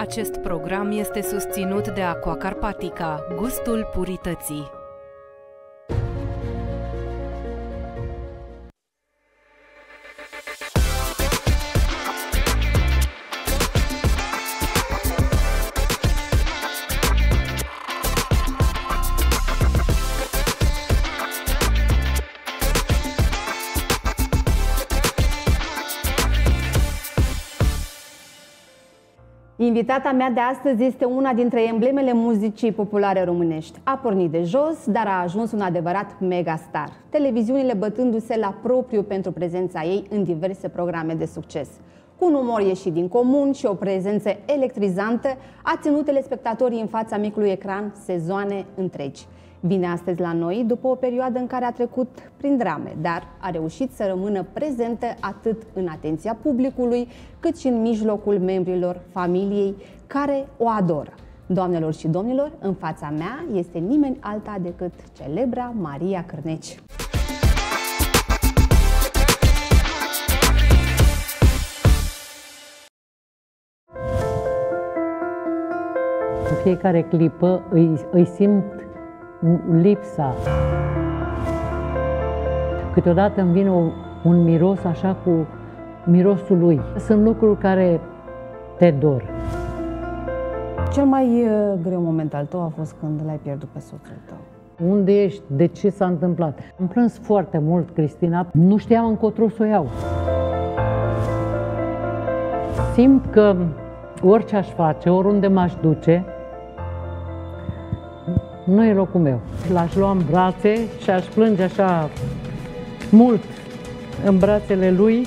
Acest program este susținut de Aqua Carpatica, gustul purității. Invitata mea de astăzi este una dintre emblemele muzicii populare românești. A pornit de jos, dar a ajuns un adevărat megastar. Televiziunile bătându-se la propriu pentru prezența ei în diverse programe de succes. Cu un umor ieșit din comun și o prezență electrizantă, a ținut telespectatorii în fața micului ecran sezoane întregi. Vine astăzi la noi după o perioadă în care a trecut prin drame, dar a reușit să rămână prezentă atât în atenția publicului, cât și în mijlocul membrilor familiei care o adoră. Doamnelor și domnilor, în fața mea este nimeni alta decât celebra Maria Cârneci. În fiecare clipă îi, îi simt lipsa. Câteodată îmi vine un miros așa cu mirosul lui. Sunt lucruri care te dor. Cel mai uh, greu moment al tău a fost când l-ai pierdut pe soțul tău. Unde ești? De ce s-a întâmplat? Am plâns foarte mult, Cristina. Nu știam încotro să o iau. Simt că orice aș face, oriunde m-aș duce, nu e locul meu. L-aș lua în brațe și aș plânge așa mult în brațele lui.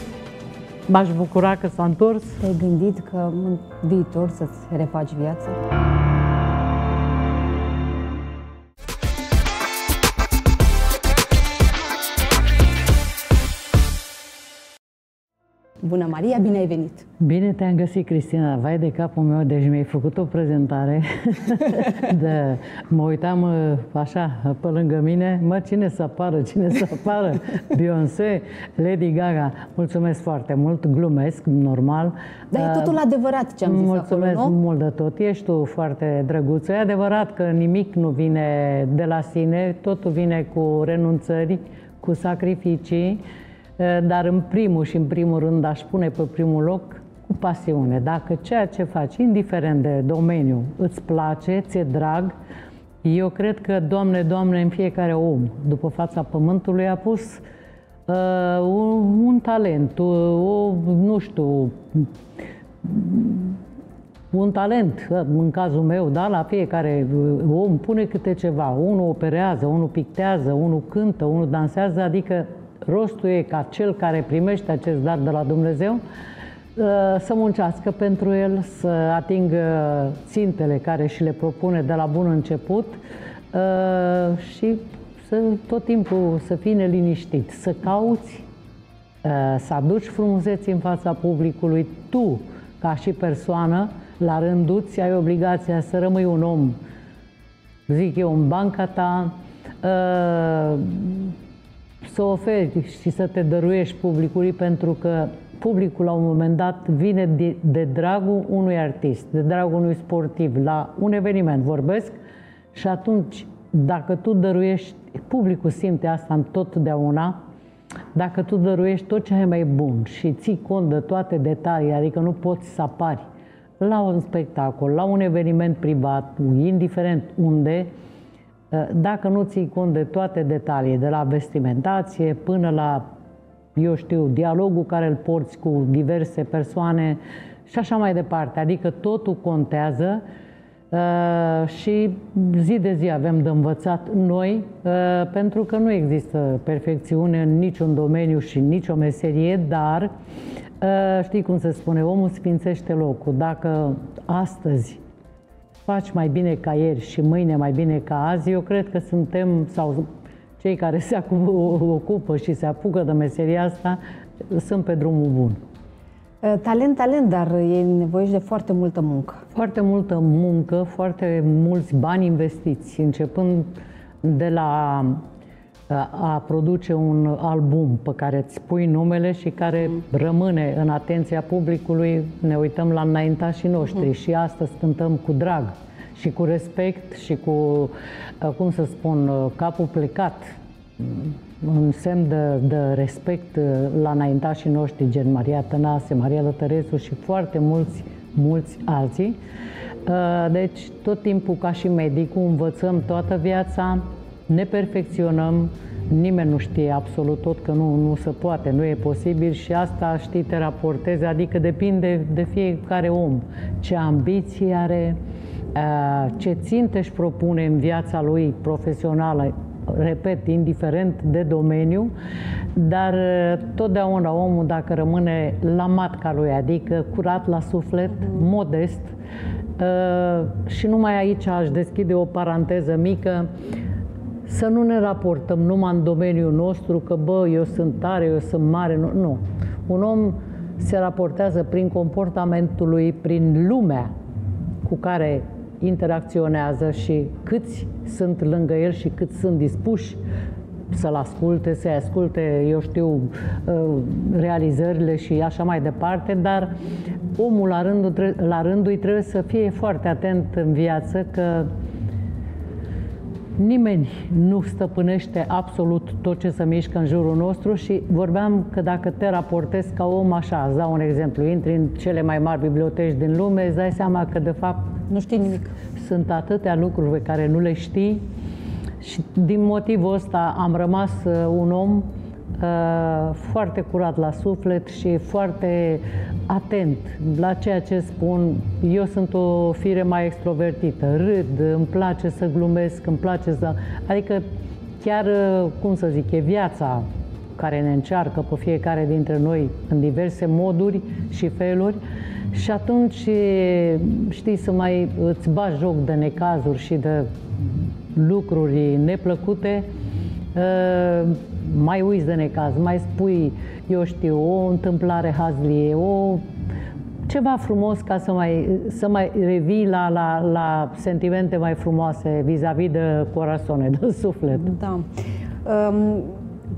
M-aș bucura că s-a întors. Te-ai gândit că în viitor să-ți refaci viața? Bună, Maria, bine ai venit! Bine te-am găsit, Cristina. Vai de capul meu, deci mi-ai făcut o prezentare. de, mă uitam uh, așa pe lângă mine, mă, cine să apară, cine să apară? Beyoncé, Lady Gaga. Mulțumesc foarte mult, glumesc, normal. Dar e totul adevărat ce am zis Mulțumesc acolo, nu? mult de tot. Ești tu foarte drăguță. E adevărat că nimic nu vine de la sine, totul vine cu renunțări, cu sacrificii, dar în primul și în primul rând aș pune pe primul loc cu pasiune. Dacă ceea ce faci, indiferent de domeniu, îți place, ți-e drag, eu cred că, Doamne, Doamne, în fiecare om, după fața pământului, a pus uh, un, un talent, o, o, nu știu, un talent, în cazul meu, da, la fiecare om pune câte ceva. Unul operează, unul pictează, unul cântă, unul dansează, adică rostul e ca cel care primește acest dar de la Dumnezeu să muncească pentru el, să atingă țintele care și le propune de la bun început și să tot timpul să fii neliniștit, să cauți, să aduci frumuseți în fața publicului, tu, ca și persoană, la rândul ți ai obligația să rămâi un om, zic eu, în banca ta, să oferi și să te dăruiești publicului, pentru că publicul la un moment dat vine de, de dragul unui artist, de dragul unui sportiv, la un eveniment vorbesc și atunci, dacă tu dăruiești, publicul simte asta întotdeauna, dacă tu dăruiești tot ce ai mai bun și ții cont de toate detaliile, adică nu poți să apari la un spectacol, la un eveniment privat, indiferent unde, dacă nu ții cont de toate detaliile, de la vestimentație până la, eu știu, dialogul care îl porți cu diverse persoane și așa mai departe. Adică totul contează uh, și zi de zi avem de învățat noi, uh, pentru că nu există perfecțiune în niciun domeniu și în nicio meserie, dar uh, știi cum se spune, omul sfințește locul. Dacă astăzi faci mai bine ca ieri și mâine mai bine ca azi, eu cred că suntem, sau cei care se ocupă și se apucă de meseria asta, sunt pe drumul bun. Talent, talent, dar e nevoie și de foarte multă muncă. Foarte multă muncă, foarte mulți bani investiți, începând de la a produce un album pe care îți pui numele și care mm. rămâne în atenția publicului, ne uităm la înaintașii noștri mm. și astăzi cântăm cu drag și cu respect și cu, uh, cum să spun, uh, capul plecat, un semn de, de respect uh, la înaintașii noștri, gen Maria Tănase, Maria Lătărețu și foarte mulți, mulți alții. Deci, tot timpul, ca și medicul, învățăm toată viața, ne perfecționăm, nimeni nu știe absolut tot că nu, nu se poate, nu e posibil și asta, știi, te raportezi, adică depinde de fiecare om ce ambiții are, ce ținte își propune în viața lui profesională, repet, indiferent de domeniu, dar totdeauna omul, dacă rămâne la matca lui, adică curat la suflet, modest, și numai aici aș deschide o paranteză mică, să nu ne raportăm numai în domeniul nostru că, bă, eu sunt tare, eu sunt mare. Nu. nu. Un om se raportează prin comportamentul lui, prin lumea cu care interacționează și câți sunt lângă el și câți sunt dispuși să-l asculte, să-i asculte, eu știu, uh, realizările și așa mai departe, dar omul la rândul, la rândul trebuie să fie foarte atent în viață că Nimeni nu stăpânește absolut tot ce se mișcă în jurul nostru și vorbeam că dacă te raportezi ca om așa, îți dau un exemplu, intri în cele mai mari biblioteci din lume, îți dai seama că de fapt nu știi nimic. Sunt atâtea lucruri pe care nu le știi și din motivul ăsta am rămas uh, un om Uh, foarte curat la suflet și foarte atent la ceea ce spun. Eu sunt o fire mai extrovertită, râd, îmi place să glumesc, îmi place să... Adică chiar, uh, cum să zic, e viața care ne încearcă pe fiecare dintre noi în diverse moduri și feluri și atunci, știi, să mai îți bagi joc de necazuri și de lucruri neplăcute, uh, mai uiți de necaz, mai spui, eu știu, o întâmplare hazlie, o ceva frumos ca să mai, să mai revii la, la, la sentimente mai frumoase vis-a-vis de corazone, de suflet. Da. Um,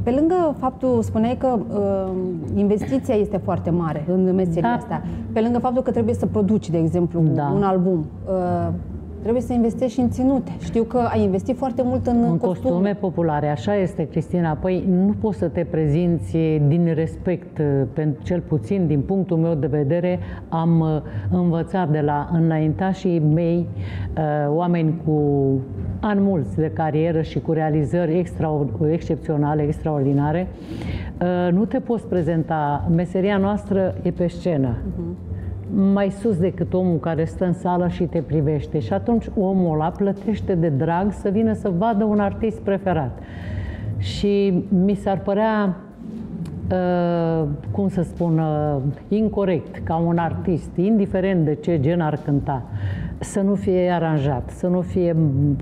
pe lângă faptul, spuneai că uh, investiția este foarte mare în meseria da. asta, pe lângă faptul că trebuie să produci, de exemplu, da. un album, uh, trebuie să investești și în ținute. Știu că ai investit foarte mult în, în costume. costume populare, așa este, Cristina. Păi nu poți să te prezinți din respect, pentru cel puțin din punctul meu de vedere, am uh, învățat de la înaintașii mei, uh, oameni cu ani mulți de carieră și cu realizări extra, excepționale, extraordinare, uh, nu te poți prezenta. Meseria noastră e pe scenă. Uh-huh mai sus decât omul care stă în sală și te privește. Și atunci omul ăla plătește de drag să vină să vadă un artist preferat. Și mi s-ar părea, uh, cum să spun, uh, incorrect ca un artist, indiferent de ce gen ar cânta, să nu fie aranjat, să nu fie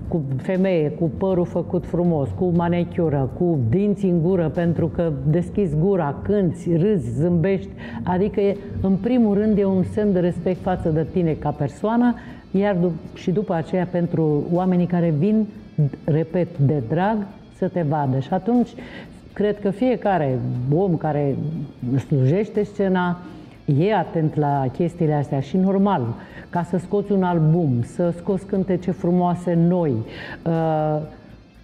cu femeie, cu părul făcut frumos, cu manicură, cu dinți în gură, pentru că deschizi gura, cânți, râzi, zâmbești. Adică, în primul rând, e un semn de respect față de tine ca persoană, iar și după aceea pentru oamenii care vin, repet, de drag, să te vadă. Și atunci, cred că fiecare om care slujește scena e atent la chestiile astea și normal ca să scoți un album, să scoți cântece frumoase noi, uh,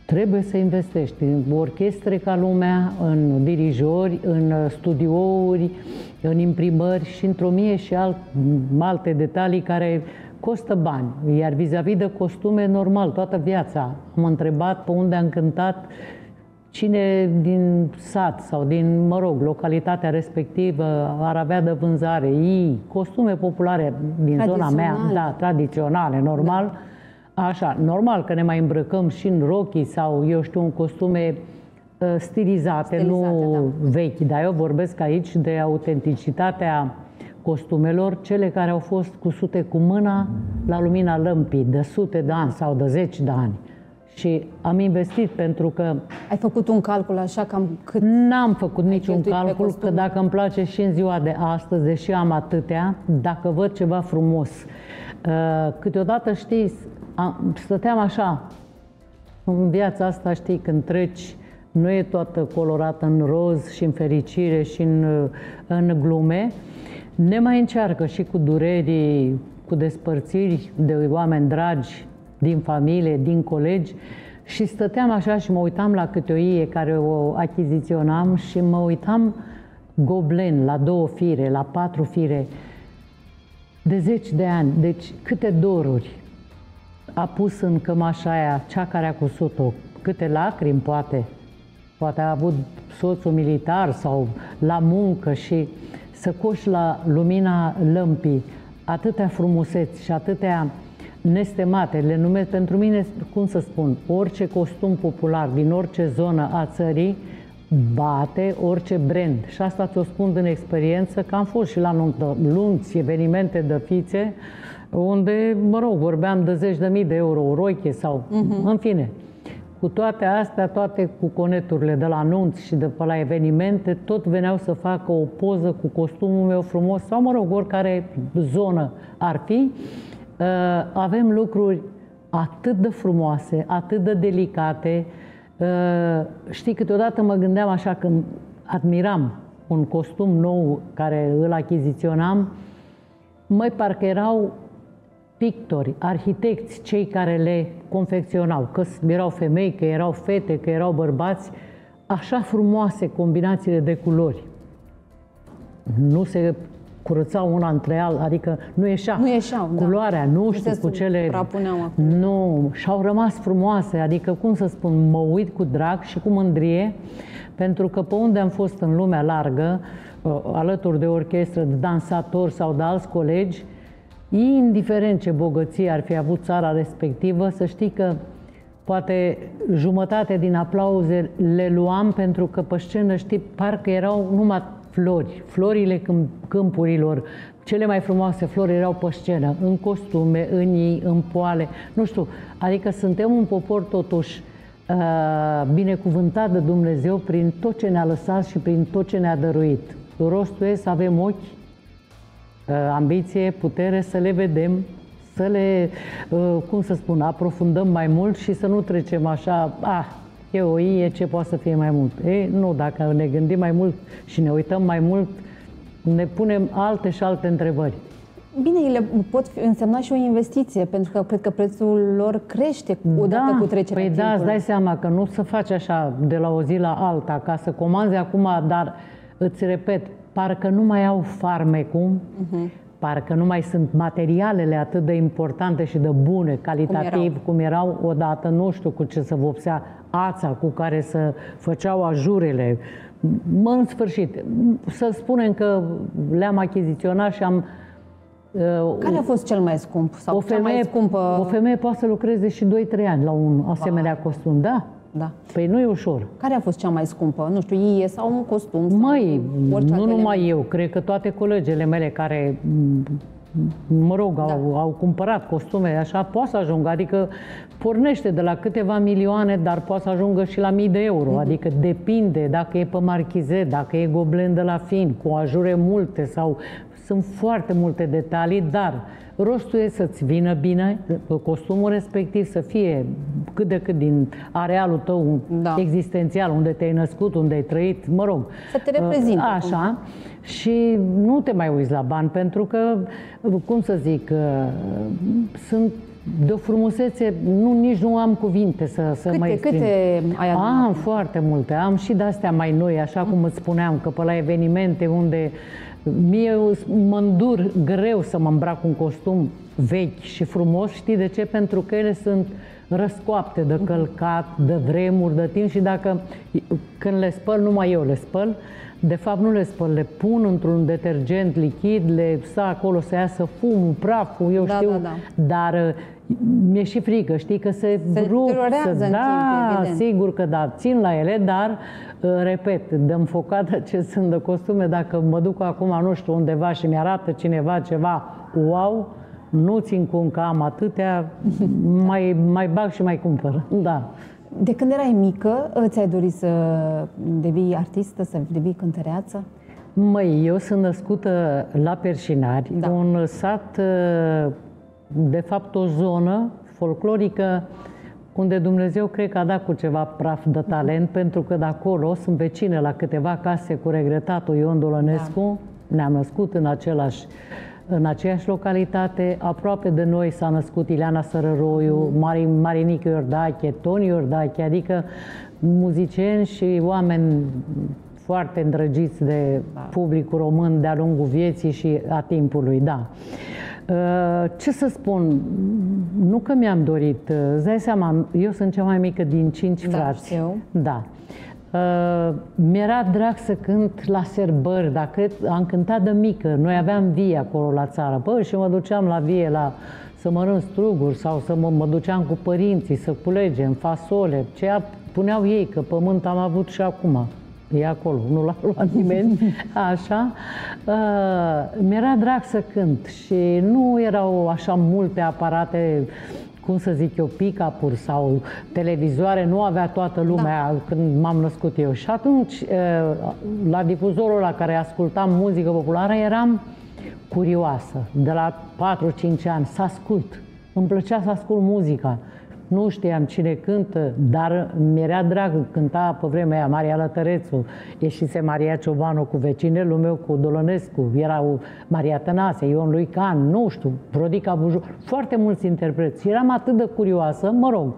trebuie să investești în orchestre ca lumea, în dirijori, în studiouri, în imprimări și într-o mie și alt, alte detalii care costă bani. Iar vis-a-vis de costume, normal, toată viața. Am întrebat pe unde am cântat Cine din sat sau din, mă rog, localitatea respectivă ar avea de vânzare ei, costume populare din zona mea, da, tradiționale, normal, da. așa, normal că ne mai îmbrăcăm și în rochii sau, eu știu, în costume uh, stilizate, stilizate, nu da. vechi, dar eu vorbesc aici de autenticitatea costumelor, cele care au fost cusute cu mâna la lumina lămpii, de sute de ani sau de zeci de ani. Și am investit pentru că... Ai făcut un calcul așa cam cât... N-am făcut niciun calcul, că dacă îmi place și în ziua de astăzi, deși am atâtea, dacă văd ceva frumos, uh, câteodată, știți, stăteam așa, în viața asta, știi, când treci nu e toată colorată în roz și în fericire și în, în glume. Ne mai încearcă și cu dureri, cu despărțiri de oameni dragi din familie, din colegi. Și stăteam așa și mă uitam la câte o ie care o achiziționam și mă uitam goblen la două fire, la patru fire de zeci de ani. Deci câte doruri a pus în cămașa aia cea care a cusut-o, câte lacrimi poate, poate a avut soțul militar sau la muncă și să coși la lumina lămpii. Atâtea frumuseți și atâtea nestemate, le numesc pentru mine, cum să spun, orice costum popular din orice zonă a țării bate orice brand. Și asta ți-o spun din experiență, că am fost și la lunți, evenimente de fițe, unde, mă rog, vorbeam de zeci de mii de euro o roche sau, uh-huh. în fine. Cu toate astea, toate cu coneturile de la nunți și de pe la evenimente, tot veneau să facă o poză cu costumul meu frumos sau, mă rog, oricare zonă ar fi. Uh, avem lucruri atât de frumoase, atât de delicate. Uh, știi, câteodată mă gândeam așa când admiram un costum nou care îl achiziționam, mai parcă erau pictori, arhitecți, cei care le confecționau, că erau femei, că erau fete, că erau bărbați, așa frumoase combinațiile de culori. Nu se curățau una între alta, adică nu ieșea. Nu ieșeau, da. Culoarea, da. nu știu, cu cele... Nu, și-au rămas frumoase, adică, cum să spun, mă uit cu drag și cu mândrie, pentru că pe unde am fost în lumea largă, uh, alături de orchestră, de dansatori sau de alți colegi, indiferent ce bogăție ar fi avut țara respectivă, să știi că poate jumătate din aplauze le luam pentru că pe scenă, știi, parcă erau numai flori, florile câmpurilor, cele mai frumoase flori erau pe scenă, în costume, în ei, în poale, nu știu, adică suntem un popor totuși uh, binecuvântat de Dumnezeu prin tot ce ne-a lăsat și prin tot ce ne-a dăruit. Rostul e să avem ochi, uh, ambiție, putere, să le vedem, să le, uh, cum să spun, aprofundăm mai mult și să nu trecem așa, ah, e o ie, ce poate să fie mai mult? Ei, nu, dacă ne gândim mai mult și ne uităm mai mult, ne punem alte și alte întrebări. Bine, ele pot însemna și o investiție, pentru că cred că prețul lor crește odată da, cu trecerea păi timpului. da, îți dai seama că nu se face așa de la o zi la alta, ca să comanzi acum, dar îți repet, parcă nu mai au farmecul, uh-huh. Parcă nu mai sunt materialele atât de importante și de bune, calitativ, cum erau, cum erau odată, nu știu cu ce să vopsea ața cu care să făceau ajurele. Mă, în sfârșit, să spunem că le-am achiziționat și am uh, care a fost cel mai scump? Sau o femeie, mai scumpă... o femeie poate să lucreze și 2-3 ani la un asemenea wow. costum, da? Da. Păi nu e ușor. Care a fost cea mai scumpă? Nu știu, ie sau un costum? Măi, nu numai eu, cred că toate colegele mele care mă rog, da. au, au cumpărat costume, așa, poate să ajungă, adică pornește de la câteva milioane, dar poate să ajungă și la mii de euro, mm-hmm. adică depinde dacă e pe marchize, dacă e goblen de la fin, cu ajure multe sau sunt foarte multe detalii, dar rostul e să-ți vină bine, costumul respectiv să fie cât de cât din arealul tău da. existențial, unde te-ai născut, unde ai trăit, mă rog. Să te reprezinte. Așa. Și nu te mai uiți la bani, pentru că, cum să zic, sunt de o frumusețe, nu, nici nu am cuvinte să, să câte, mai exprim. Câte ai adunat? Am foarte multe. Am și de-astea mai noi, așa cum îți spuneam, că pe la evenimente unde mie mă îndur greu să mă îmbrac un costum vechi și frumos, știi de ce? Pentru că ele sunt răscoapte de călcat, de vremuri, de timp și dacă când le spăl, numai eu le spăl, de fapt nu le spăl, le pun într-un detergent lichid, le sa acolo să iasă fumul, praful, eu da, știu, da, da. dar uh, mi-e și frică, știi, că se, se rup, să, da, timp, sigur că da, țin la ele, dar, uh, repet, dăm focată ce sunt de costume, dacă mă duc acum, nu știu, undeva și mi-arată cineva ceva, wow, nu țin cum că am atâtea, mai, mai bag și mai cumpăr, da. De când erai mică, ți-ai dorit să devii artistă, să devii cântăreață? Măi, eu sunt născută la Perșinari, da. un sat, de fapt o zonă folclorică unde Dumnezeu cred că a dat cu ceva praf de talent, pentru că de acolo sunt vecine la câteva case cu regretatul Ion Dolănescu, da. ne-am născut în același în aceeași localitate, aproape de noi s-a născut Ileana Sărăroiu, Mari, Marinic Iordache, Toni Iordache, adică muzicieni și oameni foarte îndrăgiți de da. publicul român de-a lungul vieții și a timpului, da. Uh, ce să spun, nu că mi-am dorit, uh, îți dai seama, eu sunt cea mai mică din cinci da, frați. Eu. Da. Uh, mi-era drag să cânt la serbări, dacă am cântat de mică, noi aveam vie acolo la țară, bă, și mă duceam la vie la să mănânc struguri sau să mă, mă duceam cu părinții să culegem fasole, ce puneau ei, că pământ am avut și acum. E acolo, nu l-a luat nimeni, așa. Uh, mi-era drag să cânt și nu erau așa multe aparate cum să zic eu, pick-up-uri sau televizoare, nu avea toată lumea da. când m-am născut eu. Și atunci, uh, la difuzorul la care ascultam muzică populară, eram curioasă, de la 4-5 ani, să ascult. Îmi plăcea să ascult muzica nu știam cine cântă, dar mi-era drag, cânta pe vremea aia Maria Lătărețu, ieșise Maria Ciobanu cu vecinelul meu, cu Dolănescu, erau Maria Tănase, Ion lui Can, nu știu, Rodica Buju, foarte mulți interpreți. Eram atât de curioasă, mă rog.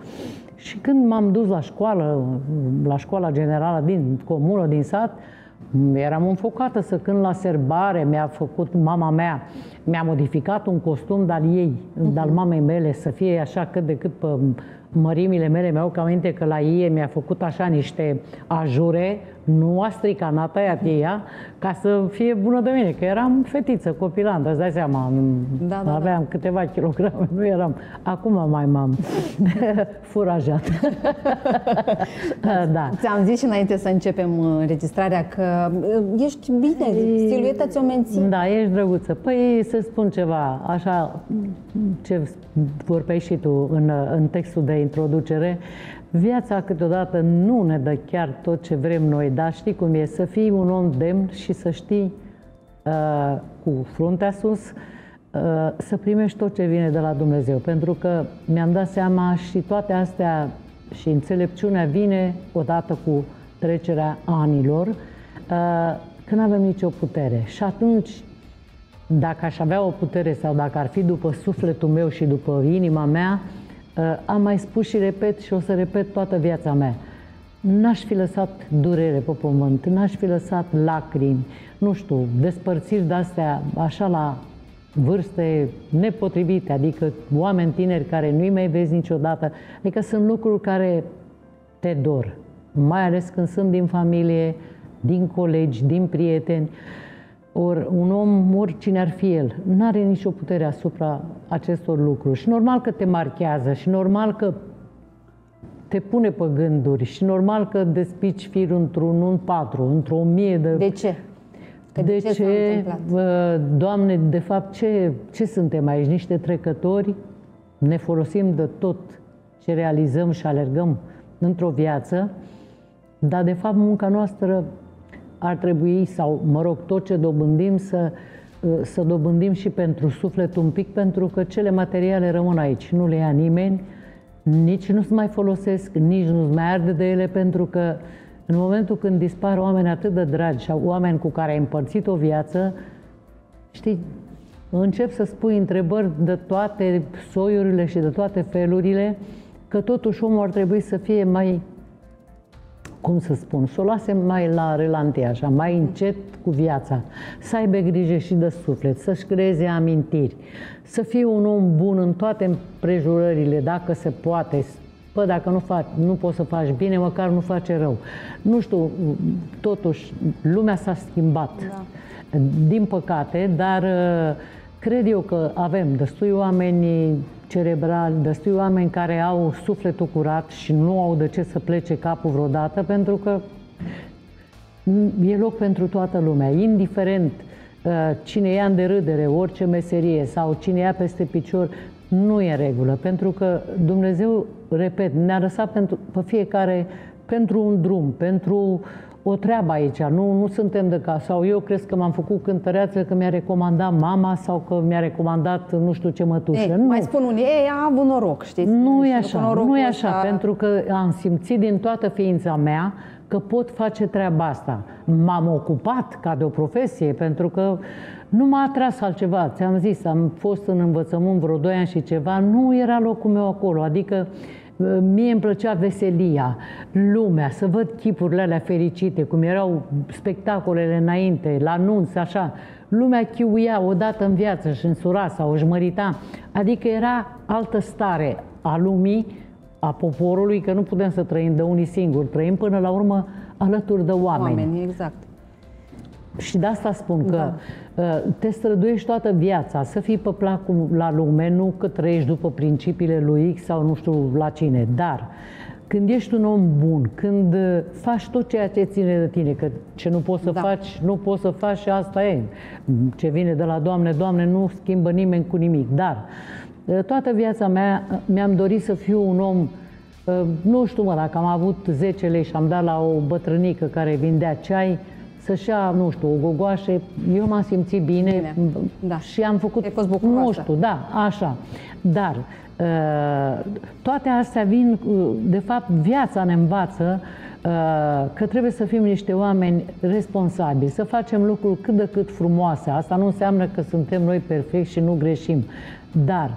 Și când m-am dus la școală, la școala generală din comună, din sat, eram înfocată să cânt la serbare, mi-a făcut mama mea, mi-a modificat un costum de-al ei, uh-huh. de-al mamei mele, să fie așa cât de cât pe mărimile mele, mi-au că aminte că la ei mi-a făcut așa niște ajure, nu a stricat Nataia Tia, ca să fie bună de mine, că eram fetiță, copilantă, îți dai seama, da, da, aveam da. câteva kilograme, nu eram, acum mai m-am furajat. da. Ți-am zis și înainte să începem uh, înregistrarea că uh, ești bine, silueta ți-o menții. Da, ești drăguță. Păi să spun ceva, așa, ce vorbeai și tu în, în textul de introducere, viața câteodată nu ne dă chiar tot ce vrem noi, dar știi cum e, să fii un om demn și să știi uh, cu fruntea sus, uh, să primești tot ce vine de la Dumnezeu. Pentru că mi-am dat seama și toate astea și înțelepciunea vine odată cu trecerea anilor, uh, când nu avem nicio putere. Și atunci, dacă aș avea o putere sau dacă ar fi după sufletul meu și după inima mea, Uh, am mai spus și repet și o să repet toată viața mea. N-aș fi lăsat durere pe pământ, n-aș fi lăsat lacrimi, nu știu, despărțiri de-astea așa la vârste nepotrivite, adică oameni tineri care nu-i mai vezi niciodată. Adică sunt lucruri care te dor, mai ales când sunt din familie, din colegi, din prieteni. Ori un om, oricine ar fi el, nu are nicio putere asupra acestor lucruri. Și normal că te marchează și normal că te pune pe gânduri și normal că despici firul într-un, un patru, într-o mie de... De ce? Că de, de ce, ce Doamne, de fapt, ce, ce suntem aici? Niște trecători? Ne folosim de tot ce realizăm și alergăm într-o viață, dar de fapt munca noastră ar trebui, sau mă rog, tot ce dobândim să, uh, să dobândim și pentru suflet un pic, pentru că cele materiale rămân aici, nu le ia nimeni, nici nu se mai folosesc, nici nu se mai arde de ele, pentru că în momentul când dispar oameni atât de dragi și oameni cu care ai împărțit o viață, știi, încep să spui întrebări de toate soiurile și de toate felurile, că totuși omul ar trebui să fie mai cum să spun, să o lase mai la relantie, așa, mai încet cu viața, să aibă grijă și de suflet, să-și creeze amintiri, să fie un om bun în toate împrejurările, dacă se poate, Pă, dacă nu, faci, nu poți să faci bine, măcar nu face rău. Nu știu, totuși, lumea s-a schimbat, da. din păcate, dar cred eu că avem destui oameni cerebrali, destui oameni care au sufletul curat și nu au de ce să plece capul vreodată, pentru că e loc pentru toată lumea, indiferent uh, cine ia în derâdere orice meserie sau cine ia peste picior, nu e regulă, pentru că Dumnezeu, repet, ne-a lăsat pentru, pe fiecare pentru un drum, pentru o treabă aici, nu, nu suntem de casă. Sau eu cred că m-am făcut cântăreață că mi-a recomandat mama sau că mi-a recomandat nu știu ce mătușă. Ei, nu. Mai spun unii, ei, a avut noroc, știți? Nu e Și așa, norocul nu e așa, ăsta- pentru că am simțit din toată ființa mea că pot face treaba asta. M-am ocupat ca de o profesie, pentru că nu m-a atras altceva. Ți-am zis, am fost în învățământ vreo 2 ani și ceva, nu era locul meu acolo. Adică uh, mie îmi plăcea veselia, lumea, să văd chipurile alea fericite, cum erau spectacolele înainte, la anunț, așa. Lumea chiuia odată în viață și însura sau își mărita. Adică era altă stare a lumii, a poporului, că nu putem să trăim de unii singuri, trăim până la urmă alături de oameni. Oameni, exact. Și de asta spun că Da. uh, te străduiești toată viața să fii pe placul la lume, nu că trăiești după principiile lui X sau nu știu la cine, dar când ești un om bun, când uh, faci tot ceea ce ține de tine, că ce nu poți să Da. faci, nu poți să faci și asta e. Ce vine de la Doamne, Doamne, nu schimbă nimeni cu nimic. Dar uh, toată viața mea uh, mi-am dorit să fiu un om uh, nu știu mă, dacă am avut 10 lei și am dat la o bătrânică care vindea ceai, să-și ia, nu știu, o gogoașă, eu m-am simțit bine, Bine, da. și am făcut, Ai fost bucuroasă. nu știu, da, așa. Dar uh, toate astea vin, uh, de fapt, viața ne învață uh, că trebuie să fim niște oameni responsabili, să facem lucruri cât de cât frumoase. Asta nu înseamnă că suntem noi perfecti și nu greșim. Dar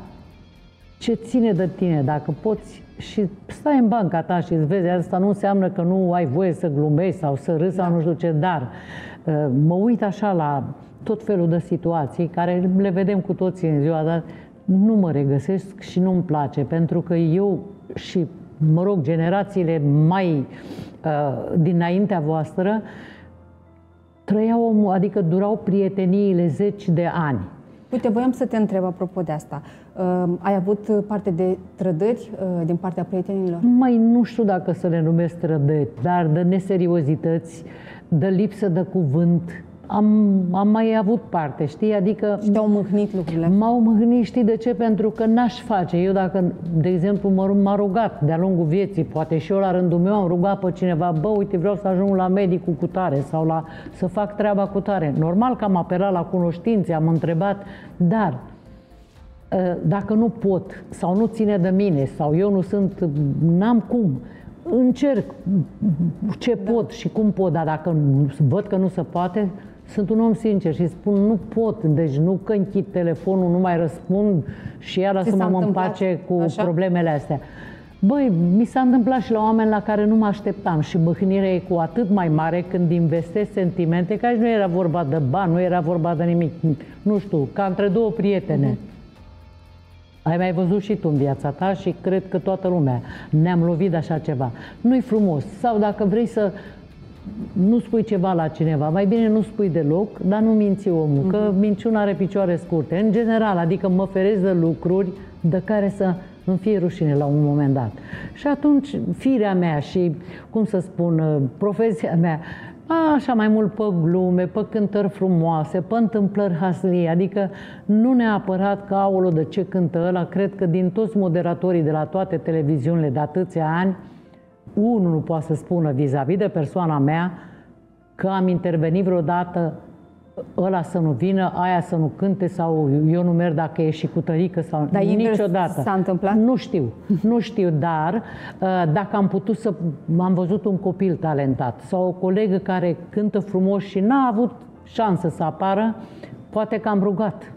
ce ține de tine, dacă poți și stai în banca ta și îți vezi, asta nu înseamnă că nu ai voie să glumești sau să râzi sau nu știu ce, dar uh, mă uit așa la tot felul de situații care le vedem cu toții în ziua, dar nu mă regăsesc și nu-mi place, pentru că eu și, mă rog, generațiile mai uh, dinaintea voastră trăiau, adică durau prieteniile zeci de ani. Uite, voiam să te întreb apropo de asta. Uh, ai avut parte de trădări uh, din partea prietenilor? Mai nu știu dacă să le numesc trădări, dar de neseriozități, de lipsă de cuvânt. Am, am mai avut parte, știi? Adică Și te-au mâhnit lucrurile? m-au mâhnit, știi de ce? Pentru că n-aș face. Eu dacă, de exemplu, mă, m-a rugat de-a lungul vieții, poate și eu la rândul meu am rugat pe cineva, bă, uite, vreau să ajung la medicul cu tare sau la, să fac treaba cu tare. Normal că am apelat la cunoștințe, am întrebat, dar Uh, dacă nu pot sau nu ține de mine sau eu nu sunt, n-am cum, încerc ce pot și cum pot, dar dacă văd că nu se poate, sunt un om sincer și spun nu pot, deci nu că închid telefonul, nu mai răspund și iar Ți să s-a mă întâmplat împace cu așa? problemele astea. Băi, mi s-a întâmplat și la oameni la care nu mă așteptam și mâhnirea e cu atât mai mare când investesc sentimente, că aici nu era vorba de bani, nu era vorba de nimic. Nu știu, ca între două prietene. Ai mai văzut și tu în viața ta și cred că toată lumea ne-am lovit de așa ceva. Nu-i frumos. Sau dacă vrei să nu spui ceva la cineva, mai bine nu spui deloc, dar nu minți omul, că minciuna are picioare scurte. În general, adică mă ferez de lucruri de care să îmi fie rușine la un moment dat. Și atunci, firea mea și, cum să spun, profesia mea, așa mai mult pe glume, pe cântări frumoase, pe întâmplări haslii, adică nu neapărat că aolo de ce cântă ăla, cred că din toți moderatorii de la toate televiziunile de atâția ani, unul nu poate să spună vis-a-vis de persoana mea că am intervenit vreodată ăla să nu vină, aia să nu cânte sau eu nu merg dacă e și cu tărică sau Dar invers niciodată. s-a întâmplat? Nu știu, nu știu, dar uh, dacă am putut să... Am văzut un copil talentat sau o colegă care cântă frumos și n-a avut șansă să apară, poate că am rugat.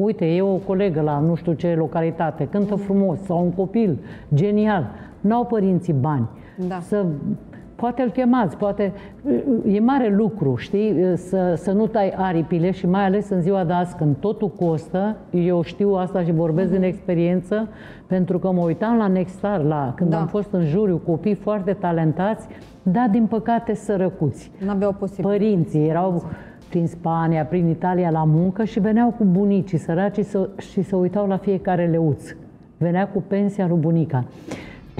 Uite, e o colegă la nu știu ce localitate, cântă frumos, sau un copil genial. N-au părinții bani. Da. Să Poate îl chemați, poate... E mare lucru, știi, să, să nu tai aripile și mai ales în ziua de azi, când totul costă, eu știu asta și vorbesc Mhm. din experiență, pentru că mă uitam la Nextar, la, când Da. am fost în juriu, copii foarte talentați, dar din păcate sărăcuți. N-aveau posibil. Părinții erau prin Spania, prin Italia la muncă și veneau cu bunicii săraci să, și se uitau la fiecare leuț. Venea cu pensia lui bunica.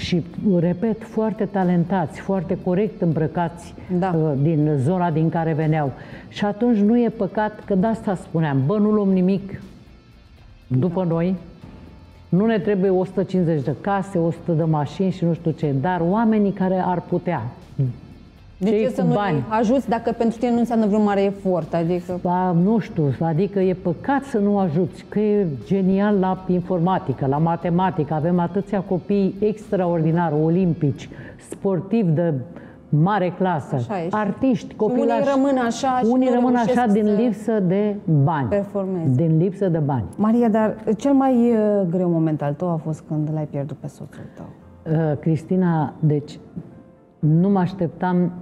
Și, repet, foarte talentați, foarte corect îmbrăcați Da. uh, din zona din care veneau. Și atunci nu e păcat că de asta spuneam, bă, nu luăm nimic după noi, nu ne trebuie 150 de case, 100 de mașini și nu știu ce, dar oamenii care ar putea, De ce să nu bani. ajuți dacă pentru tine nu înseamnă vreun mare efort? Adică... Ba, nu știu, adică e păcat să nu ajuți, că e genial la informatică, la matematică, avem atâția copii extraordinari, olimpici, sportivi de mare clasă, așa artiști, copilași. Unii rămân așa și Unii rămân așa din lipsă de bani. Performeze. Din lipsă de bani. Maria, dar cel mai uh, greu moment al tău a fost când l-ai pierdut pe soțul tău. Uh, Cristina, deci nu mă așteptam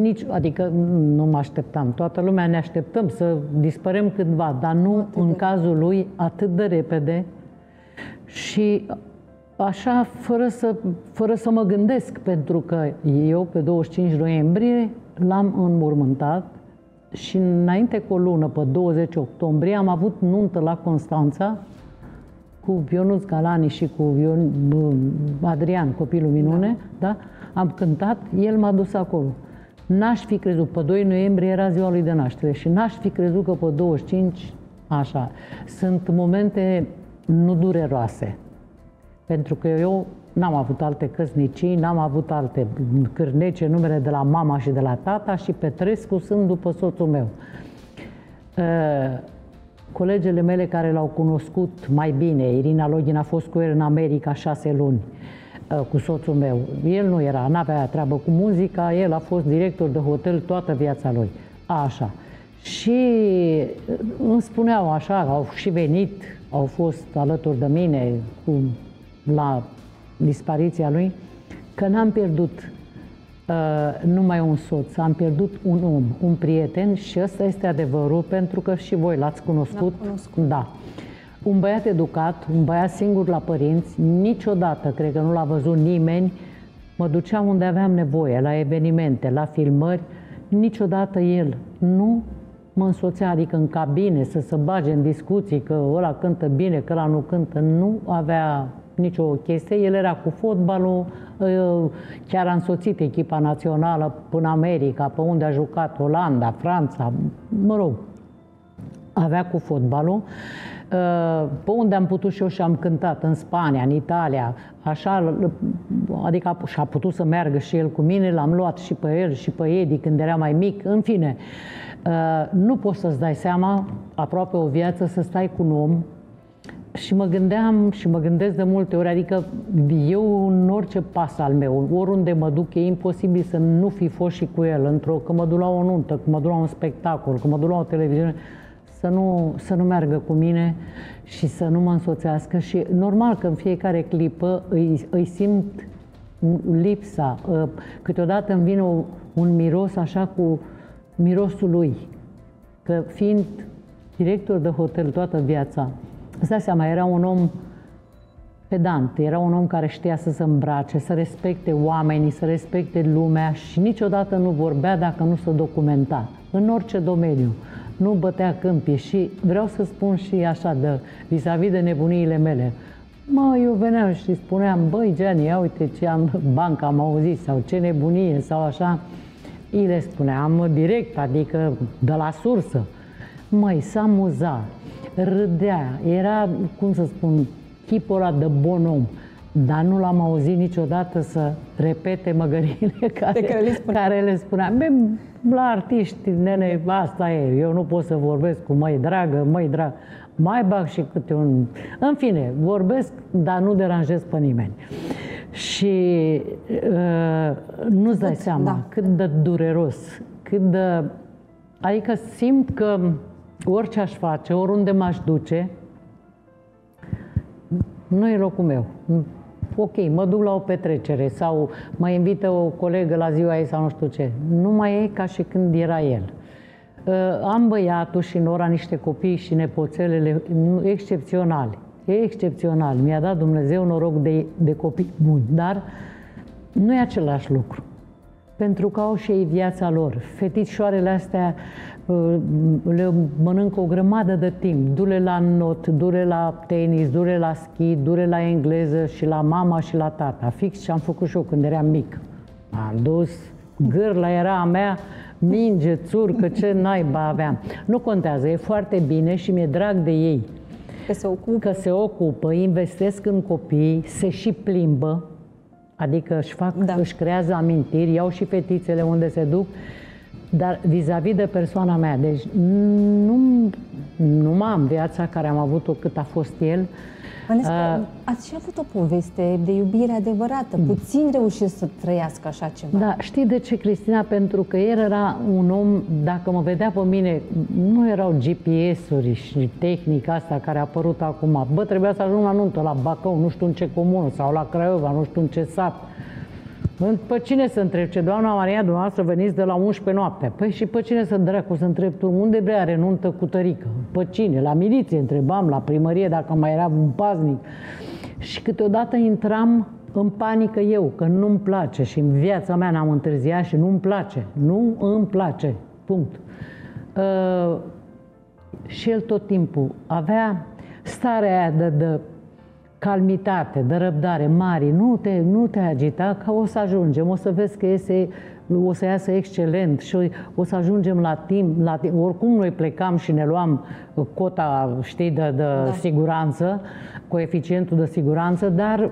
nici, adică nu mă așteptam. Toată lumea ne așteptăm să dispărem cândva, dar nu atât în de... cazul lui atât de repede și așa fără să, fără să mă gândesc, pentru că eu pe 25 noiembrie l-am înmormântat și înainte cu o lună, pe 20 octombrie, am avut nuntă la Constanța cu Ionuț Galani și cu Ion, Adrian, copilul minune, da. da? Am cântat, el m-a dus acolo. N-aș fi crezut, pe 2 noiembrie era ziua lui de naștere și n-aș fi crezut că pe 25, așa. Sunt momente nu dureroase. Pentru că eu n-am avut alte căsnicii, n-am avut alte cârnece, numere de la mama și de la tata și Petrescu sunt după soțul meu. Uh, colegele mele care l-au cunoscut mai bine, Irina Login a fost cu el în America șase luni, uh, cu soțul meu. El nu era, n-avea treabă cu muzica, el a fost director de hotel toată viața lui. Așa. Și uh, îmi spuneau așa, au și venit, au fost alături de mine cu la dispariția lui, că n-am pierdut uh, numai un soț, am pierdut un om, un prieten și ăsta este adevărul pentru că și voi l-ați cunoscut. cunoscut. Da. Un băiat educat, un băiat singur la părinți, niciodată, cred că nu l-a văzut nimeni, mă ducea unde aveam nevoie, la evenimente, la filmări, niciodată el nu mă însoțea, adică în cabine, să se bage în discuții că ăla cântă bine, că ăla nu cântă, nu avea nicio chestie. El era cu fotbalul, ă, chiar a însoțit echipa națională până America, pe unde a jucat Olanda, Franța, mă rog, avea cu fotbalul. Ă, pe unde am putut și eu și am cântat, în Spania, în Italia, așa, adică și-a putut să meargă și el cu mine, l-am luat și pe el și pe Edi când era mai mic, în fine. Ă, nu poți să-ți dai seama, aproape o viață, să stai cu un om și mă gândeam și mă gândesc de multe ori, adică eu în orice pas al meu, oriunde mă duc, e imposibil să nu fi fost și cu el, într-o, că mă duc la o nuntă, că mă duc la un spectacol, că mă duc la o televiziune, să nu, să nu meargă cu mine și să nu mă însoțească și normal că în fiecare clipă îi, îi simt lipsa. Ă, câteodată îmi vine un miros așa cu mirosul lui, că fiind director de hotel toată viața, Îți dai seama, era un om pedant, era un om care știa să se îmbrace, să respecte oamenii, să respecte lumea și niciodată nu vorbea dacă nu se documenta, în orice domeniu. Nu bătea câmpii și vreau să spun și așa, de, vis-a-vis de nebuniile mele. Mă, eu veneam și spuneam, băi, Gianni, ia uite ce am, banca am auzit, sau ce nebunie, sau așa. Îi le spuneam direct, adică de la sursă. Măi, s-a amuzat, râdea, era, cum să spun, chipul ăla de bon om. Dar nu l-am auzit niciodată să repete măgările care, care le spunea. Care le spunea. La artiști, nene, asta e, eu nu pot să vorbesc cu măi dragă, măi dragă. Mai bag și câte un... În fine, vorbesc, dar nu deranjez pe nimeni. Și uh, nu-ți dai seama da. cât de dureros, cât de... Adică simt că orice aș face, oriunde m-aș duce, nu e locul meu. Ok, mă duc la o petrecere sau mă invită o colegă la ziua ei sau nu știu ce. Nu mai e ca și când era el. Uh, am băiatul și Nora niște copii și nepoțelele excepționali. E excepțional. Mi-a dat Dumnezeu noroc de, de copii buni, dar nu e același lucru. Pentru că au și ei viața lor. Fetișoarele astea le mănâncă o grămadă de timp. Dure la not, dure la tenis, dure la schi, dure la engleză și la mama și la tata. Fix ce am făcut și eu când eram mic. Am dus, gârla era a mea, minge, țurcă, ce naiba aveam. Nu contează, e foarte bine și mi-e drag de ei. Că se ocupă. Că se ocupă, investesc în copii, se și plimbă, Adică își, fac, da. își creează amintiri, iau și fetițele unde se duc, dar vis-a-vis de persoana mea. Deci nu, nu am viața care am avut-o cât a fost el, Ales că ați și avut o poveste de iubire adevărată. Puțin reușit să trăiască așa ceva. Da, știi de ce, Cristina? Pentru că el era un om, dacă mă vedea pe mine, nu erau GPS-uri și tehnica asta care a apărut acum. Bă, trebuia să ajung la nuntă, la Bacău, nu știu în ce comună, sau la Craiova, nu știu în ce sat. Pe cine să întreb? Ce doamna Maria, dumneavoastră veniți de la 11 noapte. Păi și pe cine să dracu să întreb tu? Unde vrea are nuntă cu tărică? Pe cine? La miliție întrebam, la primărie dacă mai era un paznic. Și câteodată intram în panică eu, că nu-mi place și în viața mea n-am întârziat și nu-mi place. Nu îmi place. Punct. Uh, și el tot timpul avea starea aia de, de calmitate, de răbdare, mari, nu te, nu te agita, că o să ajungem, o să vezi că iese, o să iasă excelent și o să ajungem la timp, la timp. Oricum noi plecam și ne luam cota, știi, de, de da. siguranță, coeficientul de siguranță, dar,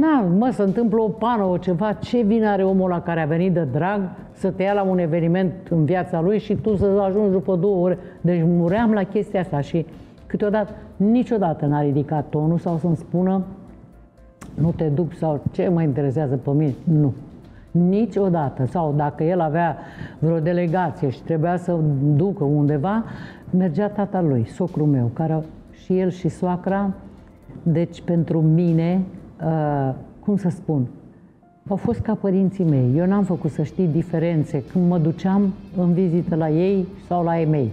na, mă, se întâmplă o pană, o ceva, ce vine are omul la care a venit de drag să te ia la un eveniment în viața lui și tu să ajungi după două ore. Deci muream la chestia asta și câteodată niciodată n-a ridicat tonul sau să-mi spună nu te duc sau ce mă interesează pe mine. Nu. Niciodată. Sau dacă el avea vreo delegație și trebuia să ducă undeva, mergea tata lui, socrul meu, care și el și soacra, deci pentru mine, uh, cum să spun, au fost ca părinții mei. Eu n-am făcut să știi diferențe când mă duceam în vizită la ei sau la ei mei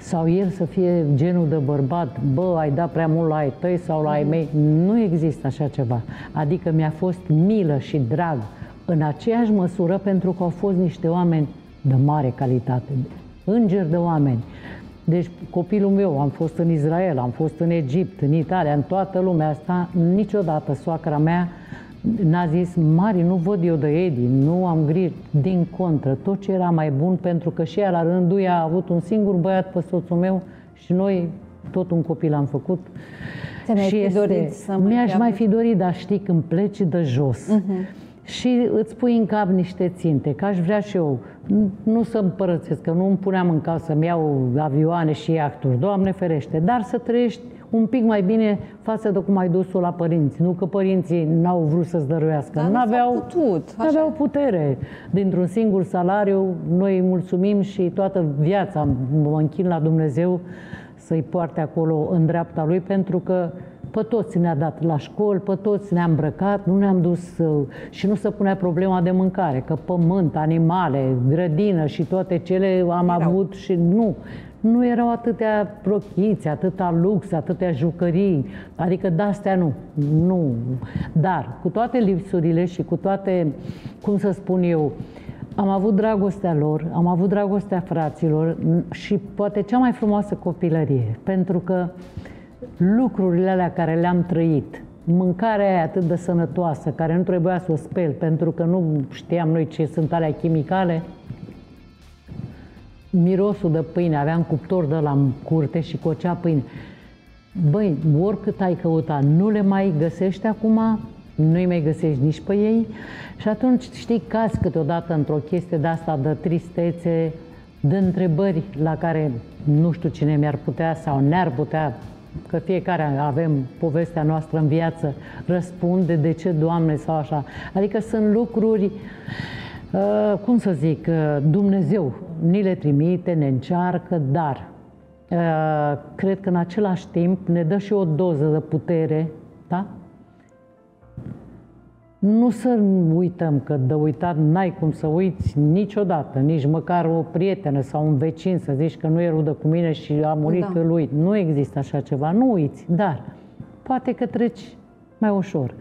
sau el să fie genul de bărbat, bă, ai dat prea mult la ai tăi sau la ai mei. Nu există așa ceva. Adică mi-a fost milă și drag în aceeași măsură pentru că au fost niște oameni de mare calitate, îngeri de oameni. Deci copilul meu, am fost în Israel, am fost în Egipt, în Italia, în toată lumea asta, niciodată soacra mea n-a zis, Mari, nu văd eu de Edi, nu am grijă, din contră, tot ce era mai bun, pentru că și ea la rândul ei a avut un singur băiat pe soțul meu și noi tot un copil am făcut. Te și fi este, dorit să mi-aș mai fi dorit, dar știi, când pleci de jos, uh-huh. și îți pui în cap niște ținte, că aș vrea și eu, nu să împărățesc, că nu îmi puneam în cap să-mi iau avioane și iahturi, Doamne ferește, dar să trăiești un pic mai bine față de cum ai dus-o la părinți. Nu că părinții n-au vrut să-ți dăruiască. Dar n-aveau, putut, n-aveau putere. Dintr-un singur salariu, noi îi mulțumim și toată viața mă închin la Dumnezeu să-i poarte acolo în dreapta Lui, pentru că pe toți ne-a dat la școli, pe toți ne-a îmbrăcat, nu ne-am dus uh, și nu se punea problema de mâncare, că pământ, animale, grădină și toate cele am Erau. avut și nu nu erau atâtea prochiți, atâta lux, atâtea jucării, adică de-astea nu, nu. Dar cu toate lipsurile și cu toate, cum să spun eu, am avut dragostea lor, am avut dragostea fraților și poate cea mai frumoasă copilărie, pentru că lucrurile alea care le-am trăit, mâncarea aia atât de sănătoasă, care nu trebuia să o speli, pentru că nu știam noi ce sunt alea chimicale, mirosul de pâine, aveam cuptor de la curte și cocea pâine. Băi, oricât ai căutat, nu le mai găsești acum, nu-i mai găsești nici pe ei și atunci, știi, caz câteodată într-o chestie de asta de tristețe, de întrebări la care nu știu cine mi-ar putea sau ne-ar putea, că fiecare avem povestea noastră în viață, răspunde de ce, Doamne, sau așa. Adică sunt lucruri uh, Uh, cum să zic, uh, Dumnezeu ni le trimite, ne încearcă, dar uh, cred că în același timp ne dă și o doză de putere, da? Nu să uităm că de uitat n-ai cum să uiți niciodată, nici măcar o prietenă sau un vecin să zici că nu e rudă cu mine și a murit da. lui. Nu există așa ceva, nu uiți, dar poate că treci mai ușor.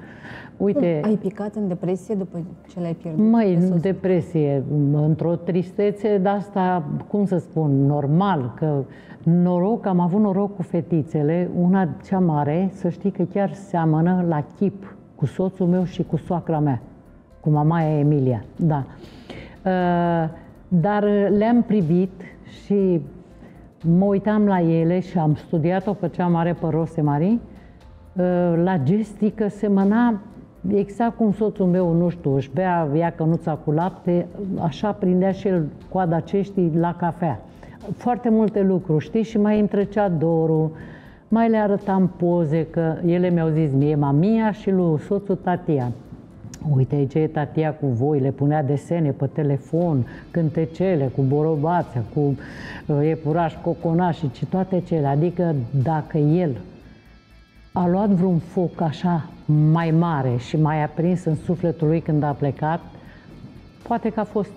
Uite, Ai picat în depresie după ce l-ai pierdut? Măi, în depresie, într-o tristețe de asta, cum să spun, normal, că noroc, am avut noroc cu fetițele, una cea mare, să știi că chiar seamănă la chip cu soțul meu și cu soacra mea, cu mamaia Emilia, da. Uh, dar le-am privit și mă uitam la ele și am studiat-o pe cea mare pe Rose Marie, uh, la gestică semăna exact cum soțul meu, nu știu, își bea ia cănuța cu lapte, așa prindea și el coada ceștii la cafea. Foarte multe lucruri, știi, și mai îmi trecea dorul, mai le arătam poze, că ele mi-au zis mie, mamia și lui soțul Tatian. Uite aici e Tatia cu voi, le punea desene pe telefon, cântecele, cu borobață, cu uh, iepuraș, coconaș și toate cele. Adică dacă el a luat vreun foc așa mai mare și mai aprins în sufletul lui când a plecat, poate că a fost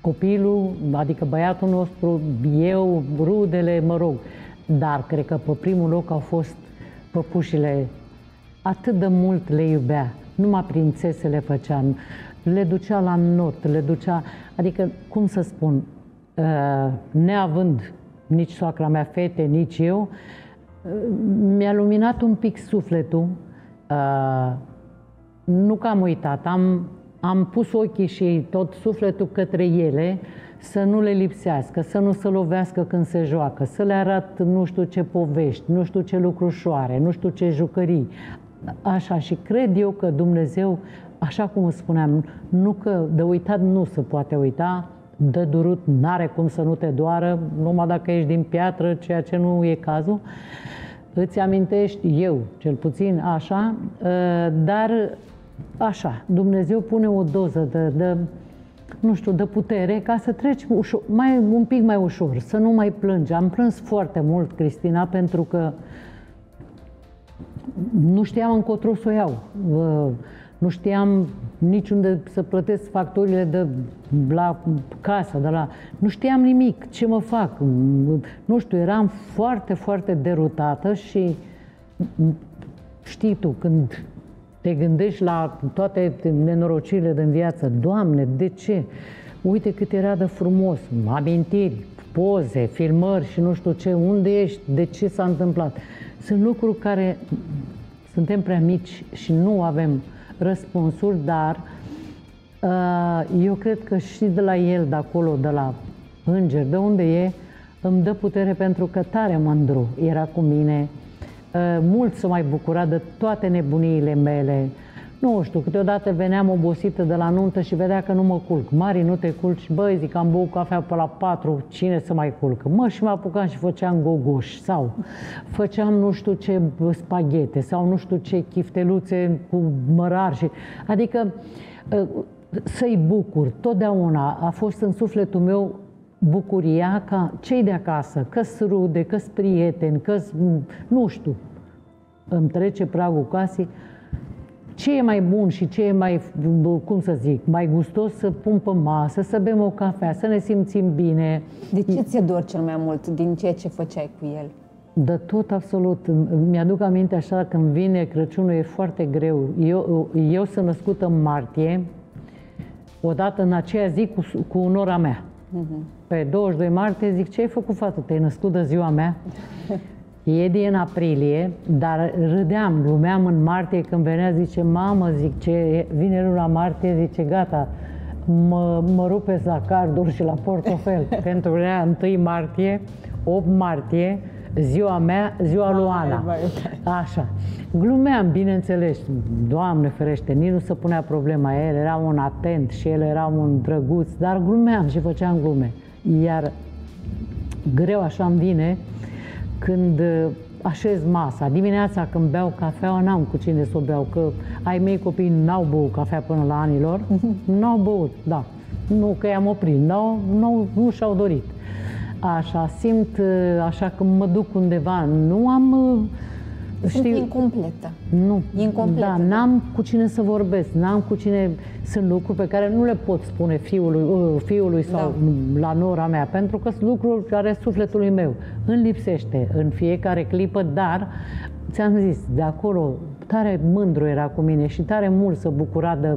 copilul, adică băiatul nostru, eu, rudele, mă rog. Dar cred că pe primul loc au fost păpușile. Atât de mult le iubea. Numai prințesele făcea, le ducea la not, le ducea, adică, cum să spun, uh, neavând nici soacra mea fete, nici eu, uh, mi-a luminat un pic sufletul. Uh, nu că am uitat, am, am pus ochii și tot sufletul către ele, să nu le lipsească, să nu se lovească când se joacă, să le arăt nu știu ce povești, nu știu ce lucrușoare, nu știu ce jucării. Așa, și cred eu că Dumnezeu, așa cum spuneam, nu că de uitat nu se poate uita, de durut n-are cum să nu te doară, numai dacă ești din piatră, ceea ce nu e cazul. Îți amintești, eu cel puțin așa, ă, dar așa, Dumnezeu pune o doză de, de nu știu, de putere ca să treci ușor, mai, un pic mai ușor, să nu mai plângi. Am plâns foarte mult, Cristina, pentru că uh, nu știam încotro să o iau. Nu știam niciunde să plătesc facturile de la casă, de la... Nu știam nimic, ce mă fac. Nu știu, eram foarte, foarte derutată și știi tu, când te gândești la toate nenorocirile din viață, Doamne, de ce? Uite cât era de frumos, amintiri, poze, filmări și nu știu ce, unde ești, de ce s-a întâmplat. Sunt lucruri care suntem prea mici și nu avem răspunsuri, dar uh, eu cred că și de la el, de acolo, de la înger, de unde e, îmi dă putere pentru că tare mândru era cu mine. Uh, mult s-a mai bucurat de toate nebuniile mele, nu știu, câteodată veneam obosită de la nuntă și vedea că nu mă culc. Mari, nu te culci? Băi, zic, am băut cafea pe la patru, cine să mai culcă? Mă, și mă apucam și făceam gogoși sau făceam nu știu ce spaghete sau nu știu ce chifteluțe cu mărar și... Adică ă, să-i bucur. Totdeauna a fost în sufletul meu bucuria ca cei de acasă, că rude, că prieteni, că nu știu, îmi trece pragul casei, ce e mai bun și ce e mai, cum să zic, mai gustos să pun pe masă, să bem o cafea, să ne simțim bine. De ce ți-e dor cel mai mult din ceea ce făceai cu el? De tot, absolut. Mi-aduc aminte așa, când vine Crăciunul, e foarte greu. Eu, eu sunt născută în martie, odată în aceea zi cu, cu nora mea. Uh-huh. Pe 22 martie zic, ce ai făcut, fată? Te-ai născut de ziua mea? E în aprilie, dar râdeam, glumeam în martie când venea, zice, mamă, zic, ce vine luna martie, zice, gata, mă, mă rupeți la carduri și la portofel. Pentru ea 1 martie, 8 martie, ziua mea, ziua lui Ana. Așa. Glumeam, bineînțeles. Doamne ferește, nici nu se punea problema. El era un atent și el era un drăguț, dar glumeam și făceam glume. Iar greu așa îmi vine când uh, așez masa, dimineața când beau cafea, n-am cu cine să o beau, că ai mei copii n-au băut cafea până la anilor, n-au băut, da. Nu că i-am oprit, n-au, nu, nu și-au dorit. Așa, simt, uh, așa că mă duc undeva, nu am uh, sunt știi, incompletă. Nu. Incompletă. Da, n-am cu cine să vorbesc, n-am cu cine... Sunt lucruri pe care nu le pot spune fiului, uh, fiului sau da. la nora mea, pentru că sunt lucruri care sufletului meu îmi lipsește în fiecare clipă, dar ți-am zis, de acolo tare mândru era cu mine și tare mult să bucura de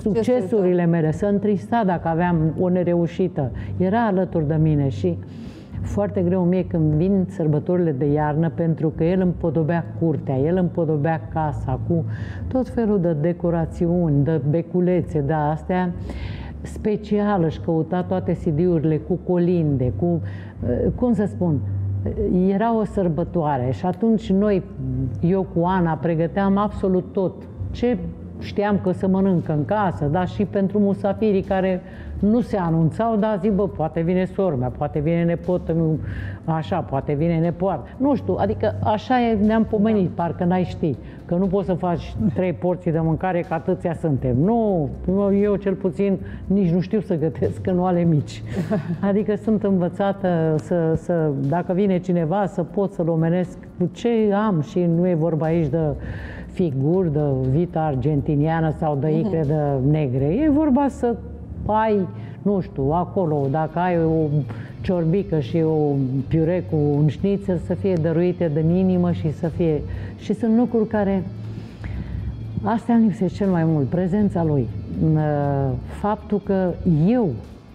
succesurile mele, să întrista dacă aveam o nereușită. Era alături de mine și foarte greu mie când vin sărbătorile de iarnă pentru că el împodobea curtea, el împodobea casa cu tot felul de decorațiuni, de beculețe, de astea special își căuta toate CD-urile cu colinde, cu, uh, cum să spun, era o sărbătoare și atunci noi, eu cu Ana, pregăteam absolut tot. Ce știam că se mănâncă în casă, dar și pentru musafirii care nu se anunțau, dar zic, bă, poate vine sormea, poate vine nepotul meu, așa, poate vine nepoată. Nu știu, adică așa ne-am pomenit, da. parcă n-ai ști, că nu poți să faci trei porții de mâncare, că atâția suntem. Nu, eu cel puțin nici nu știu să gătesc, că nu ale mici. Adică sunt învățată să, să dacă vine cineva, să pot să-l omenesc cu ce am și nu e vorba aici de figuri de vita argentiniană sau de icre mhm. de negre. E vorba să ai, nu știu, acolo, dacă ai o ciorbică și o piure cu un șnițel, să fie dăruite din inimă și să fie... Și sunt lucruri care... Astea îmi lipsesc cel mai mult, prezența lui. Faptul că eu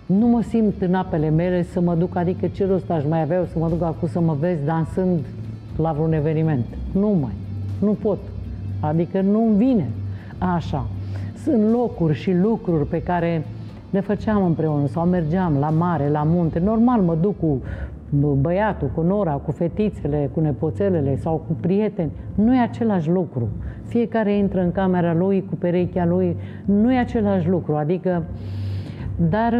nu mă simt în apele mele să mă duc, adică ce rost aș mai avea să mă duc acum să mă vezi dansând la vreun eveniment. Nu mai. Nu pot. Adică nu-mi vine așa. Sunt locuri și lucruri pe care le făceam împreună sau mergeam la mare, la munte. Normal mă duc cu băiatul, cu nora, cu fetițele, cu nepoțelele sau cu prieteni. Nu e același lucru. Fiecare intră în camera lui, cu perechea lui. Nu e același lucru. Adică, dar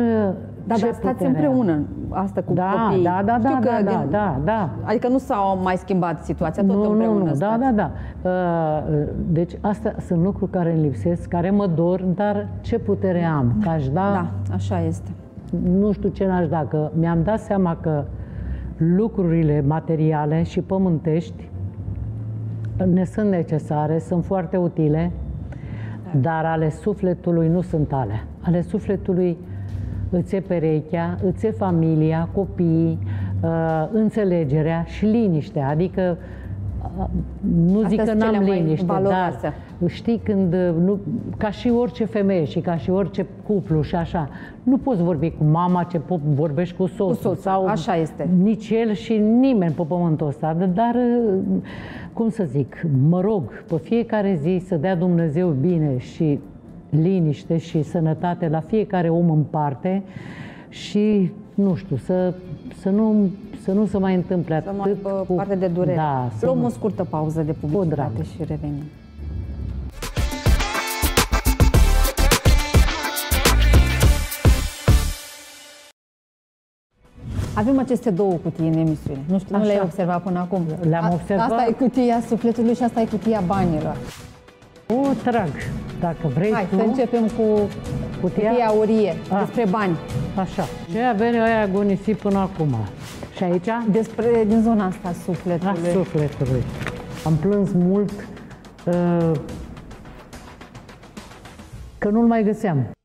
da, dar stați împreună asta cu da, copiii. Da, da, da, Știu da, că da, din... da, da. Adică nu s-au mai schimbat situația, tot nu, împreună Nu, nu, stați. da, da, da. Uh, deci astea sunt lucruri care îmi lipsesc, care mă dor, dar ce putere am? Că aș da... Da, așa este. Nu știu ce n-aș da, că mi-am dat seama că lucrurile materiale și pământești ne sunt necesare, sunt foarte utile, dar ale sufletului nu sunt ale. Ale sufletului îți e perechea, îți e familia, copiii, uh, înțelegerea și liniștea. Adică uh, nu zic că n-am liniște, dar știi când, uh, nu, ca și orice femeie și ca și orice cuplu și așa, nu poți vorbi cu mama ce po- vorbești cu soțul. Cu soțul, sau așa este. Nici el și nimeni pe pământul ăsta, dar cum să zic, mă rog, pe fiecare zi să dea Dumnezeu bine și liniște și sănătate la fiecare om în parte și, nu știu, să, să, nu, să nu se mai întâmple să atât mai cu... parte de durere. Da, Luăm o scurtă pauză de publicitate și revenim. Avem aceste două cutii în emisiune. Nu știu, Așa. nu le-ai observat până acum. Le-am observat. Asta e cutia sufletului și asta e cutia banilor. O trag, dacă vrei Hai, tu. să începem cu cutia, cutia aurie, A. Ah. despre bani. Așa. Ce avere ai agonisit până acum? Și aici? Despre, din zona asta, sufletului. A sufletului. Am plâns mult uh, că nu-l mai găseam.